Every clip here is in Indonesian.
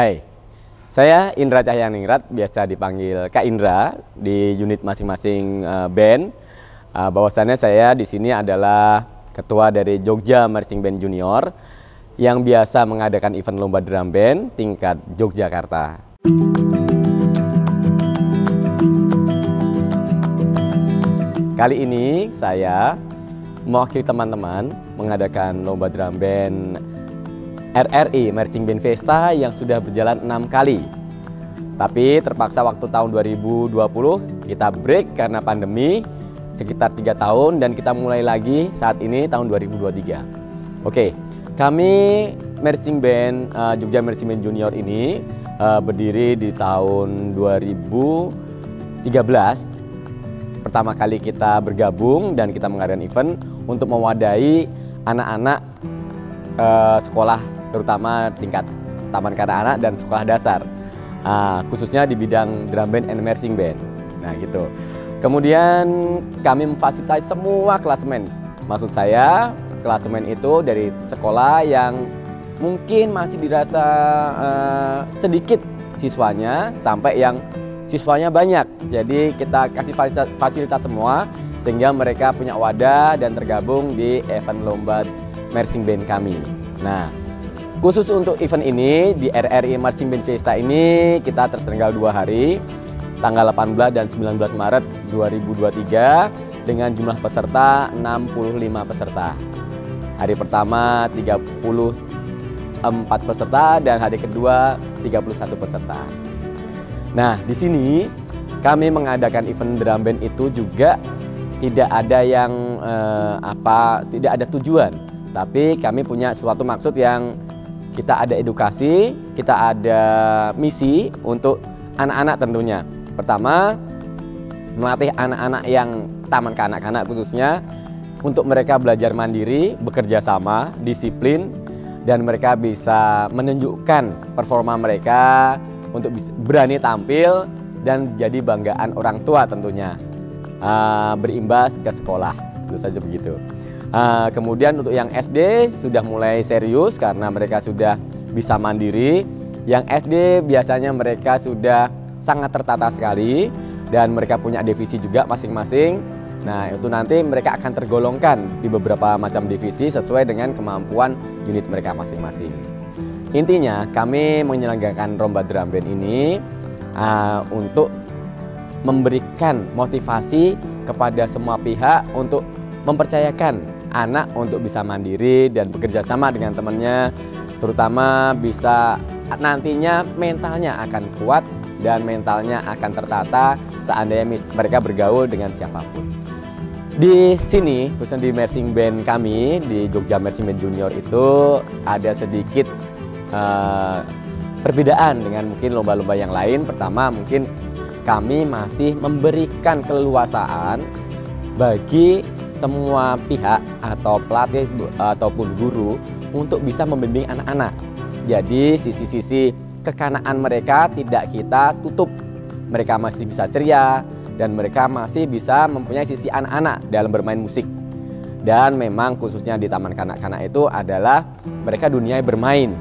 Hai, saya Indra Cahyaningrat, biasa dipanggil Kak Indra di unit masing-masing uh, band. Uh, bahwasannya saya di sini adalah ketua dari Jogja Marching Band Junior yang biasa mengadakan event lomba drum band tingkat Yogyakarta. Kali ini saya mewakili teman-teman mengadakan lomba drum band RRI Marching Band Festa yang sudah berjalan enam kali. Tapi terpaksa waktu tahun 2020 kita break karena pandemi sekitar tiga tahun dan kita mulai lagi saat ini tahun 2023. Oke, kami Marching Band uh, Jogja Marching Band Junior ini uh, berdiri di tahun 2013 pertama kali kita bergabung dan kita mengadakan event untuk mewadahi anak-anak uh, sekolah terutama tingkat taman kanak-kanak dan sekolah dasar. Uh, khususnya di bidang drum band and marching band. Nah gitu. Kemudian kami memfasilitasi semua klasemen. Maksud saya klasemen itu dari sekolah yang mungkin masih dirasa uh, sedikit siswanya sampai yang siswanya banyak. Jadi kita kasih fasilitas, fasilitas semua sehingga mereka punya wadah dan tergabung di event lomba marching band kami. Nah Khusus untuk event ini di RRI Marching Band Fiesta ini kita tersenggol dua hari tanggal 18 dan 19 Maret 2023 dengan jumlah peserta 65 peserta. Hari pertama 34 peserta dan hari kedua 31 peserta. Nah, di sini kami mengadakan event drum band itu juga tidak ada yang eh, apa, tidak ada tujuan, tapi kami punya suatu maksud yang kita ada edukasi, kita ada misi untuk anak-anak tentunya. Pertama, melatih anak-anak yang taman kanak-kanak khususnya untuk mereka belajar mandiri, bekerja sama, disiplin, dan mereka bisa menunjukkan performa mereka untuk berani tampil dan jadi banggaan orang tua tentunya. Uh, berimbas ke sekolah, tentu saja begitu. Uh, kemudian untuk yang SD sudah mulai serius karena mereka sudah bisa mandiri. Yang SD biasanya mereka sudah sangat tertata sekali dan mereka punya divisi juga masing-masing. Nah, itu nanti mereka akan tergolongkan di beberapa macam divisi sesuai dengan kemampuan unit mereka masing-masing. Intinya, kami menyelenggarakan lomba drum band ini uh, untuk memberikan motivasi kepada semua pihak untuk mempercayakan anak untuk bisa mandiri dan bekerja sama dengan temannya terutama bisa nantinya mentalnya akan kuat dan mentalnya akan tertata seandainya mereka bergaul dengan siapa pun. Di sini, khususnya di marching band kami di Jogja Marching Band Junior itu ada sedikit uh, perbedaan dengan mungkin lomba-lomba yang lain. Pertama, mungkin kami masih memberikan keleluasaan bagi semua pihak atau pelatih ataupun guru untuk bisa membimbing anak-anak. Jadi sisi-sisi kekanaan mereka tidak kita tutup. Mereka masih bisa ceria dan mereka masih bisa mempunyai sisi anak-anak dalam bermain musik. Dan memang khususnya di taman kanak-kanak itu adalah mereka dunia bermain.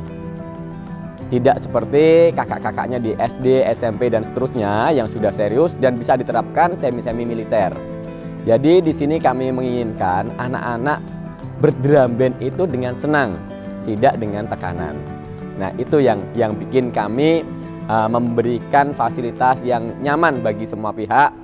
Tidak seperti kakak-kakaknya di SD, SMP dan seterusnya yang sudah serius dan bisa diterapkan semi-semi militer. Jadi di sini kami menginginkan anak-anak berdrum band itu dengan senang, tidak dengan tekanan. Nah, itu yang yang bikin kami uh, memberikan fasilitas yang nyaman bagi semua pihak.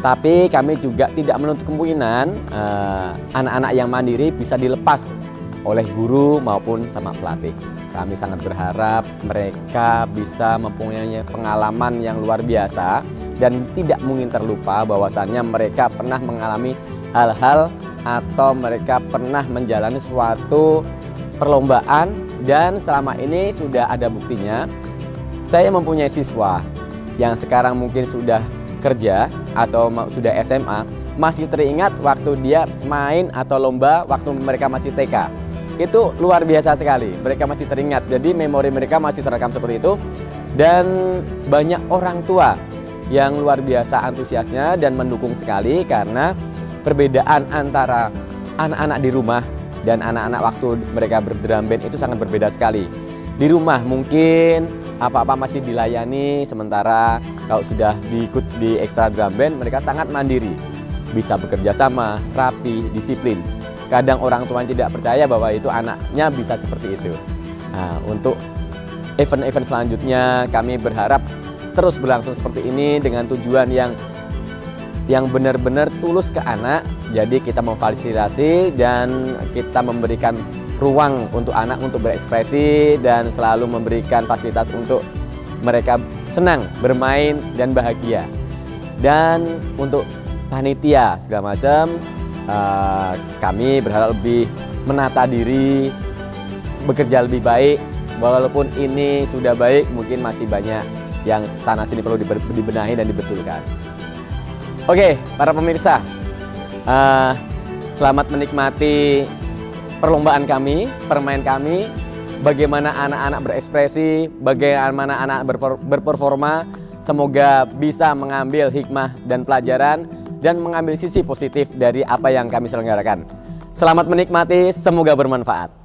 Tapi kami juga tidak menutup kemungkinan uh, anak-anak uh, yang mandiri bisa dilepas oleh guru maupun sama pelatih. Kami sangat berharap mereka bisa mempunyai pengalaman yang luar biasa dan tidak mungkin terlupa bahwasannya mereka pernah mengalami hal-hal atau mereka pernah menjalani suatu perlombaan dan selama ini sudah ada buktinya saya mempunyai siswa yang sekarang mungkin sudah kerja atau sudah SMA masih teringat waktu dia main atau lomba waktu mereka masih TK itu luar biasa sekali. Mereka masih teringat. Jadi memori mereka masih terekam seperti itu. Dan banyak orang tua yang luar biasa antusiasnya dan mendukung sekali karena perbedaan antara anak-anak di rumah dan anak-anak waktu mereka berdrum band itu sangat berbeda sekali. Di rumah mungkin apa-apa masih dilayani sementara kalau sudah diikut di ekstra drum band mereka sangat mandiri. Bisa bekerja sama rapi disiplin kadang orang tua tidak percaya bahwa itu anaknya bisa seperti itu nah untuk event-event selanjutnya kami berharap terus berlangsung seperti ini dengan tujuan yang yang benar-benar tulus ke anak jadi kita memfasilitasi dan kita memberikan ruang untuk anak untuk berekspresi dan selalu memberikan fasilitas untuk mereka senang bermain dan bahagia. Dan untuk panitia segala macam, uh, kami berharap lebih menata diri, bekerja lebih baik. Walaupun ini sudah baik, mungkin masih banyak yang sana sini perlu dibenahi dan dibetulkan. Oke, para pemirsa, uh, selamat menikmati perlombaan kami, permain kami, bagaimana anak-anak berekspresi, bagaimana anak berperforma. Semoga bisa mengambil hikmah dan pelajaran dan mengambil sisi positif dari apa yang kami selenggarakan. Selamat menikmati, semoga bermanfaat.